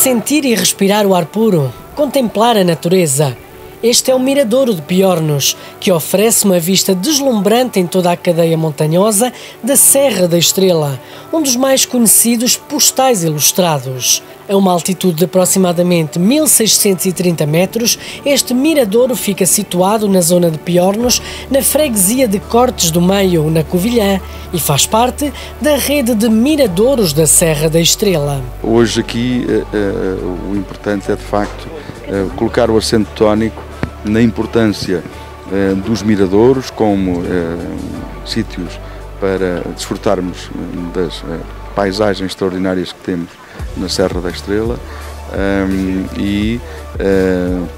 Sentir e respirar o ar puro, contemplar a natureza. Este é o Miradouro de Piornos, que oferece uma vista deslumbrante em toda a cadeia montanhosa da Serra da Estrela, um dos mais conhecidos postais ilustrados. A uma altitude de aproximadamente 1630 metros, este miradouro fica situado na zona de Piornos, na freguesia de Cortes do Meio, na Covilhã, e faz parte da rede de miradouros da Serra da Estrela. Hoje aqui uh, uh, o importante é de facto uh, colocar o acento tónico na importância dos miradouros como sítios para desfrutarmos das paisagens extraordinárias que temos na Serra da Estrela um, e uh,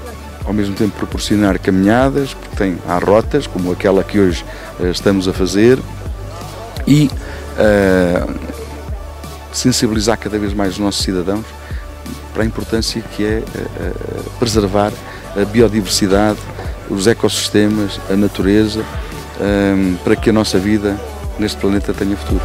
ao mesmo tempo proporcionar caminhadas, que tem, há rotas, como aquela que hoje uh, estamos a fazer, e uh, sensibilizar cada vez mais os nossos cidadãos para a importância que é preservar a biodiversidade, os ecossistemas, a natureza, um, para que a nossa vida neste planeta tenha futuro.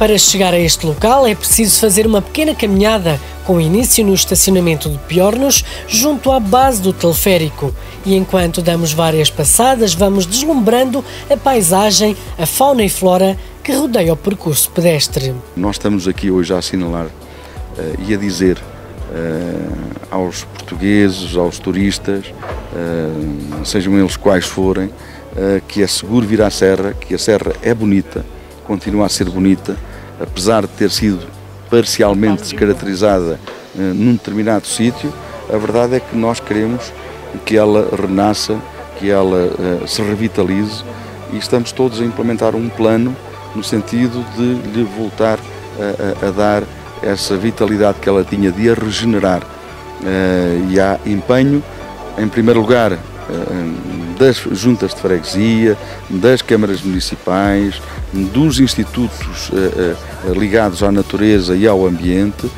Para chegar a este local é preciso fazer uma pequena caminhada, com início no estacionamento de Piornos, junto à base do teleférico. E enquanto damos várias passadas, vamos deslumbrando a paisagem, a fauna e flora que rodeia o percurso pedestre. Nós estamos aqui hoje a assinalar uh, e a dizer uh, aos portugueses, aos turistas, uh, sejam eles quais forem, que é seguro vir à Serra, que a Serra é bonita, continua a ser bonita, apesar de ter sido parcialmente descaracterizada num determinado sítio, a verdade é que nós queremos que ela renasça, que ela se revitalize e estamos todos a implementar um plano no sentido de lhe voltar a, a, a dar essa vitalidade que ela tinha de a regenerar. Uh, e há empenho, em primeiro lugar, das juntas de freguesia, das câmaras municipais, dos institutos uh, ligados à natureza e ao ambiente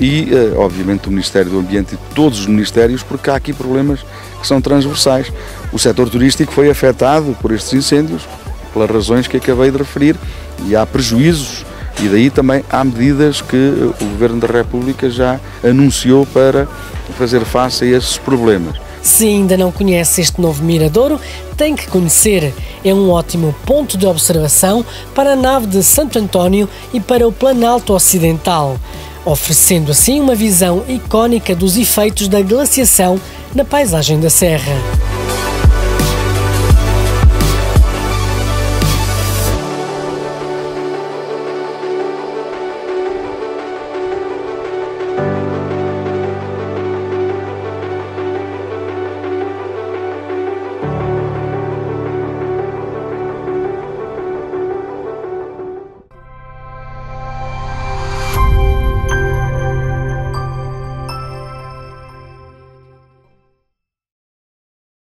e, obviamente, do Ministério do Ambiente e todos os ministérios, porque há aqui problemas que são transversais. O setor turístico foi afetado por estes incêndios, pelas razões que acabei de referir, e há prejuízos e daí também há medidas que o Governo da República já anunciou para fazer face a esses problemas. Se ainda não conhece este novo miradouro, tem que conhecer. É um ótimo ponto de observação para a nave de Santo António e para o Planalto Ocidental, oferecendo assim uma visão icónica dos efeitos da glaciação na paisagem da Serra.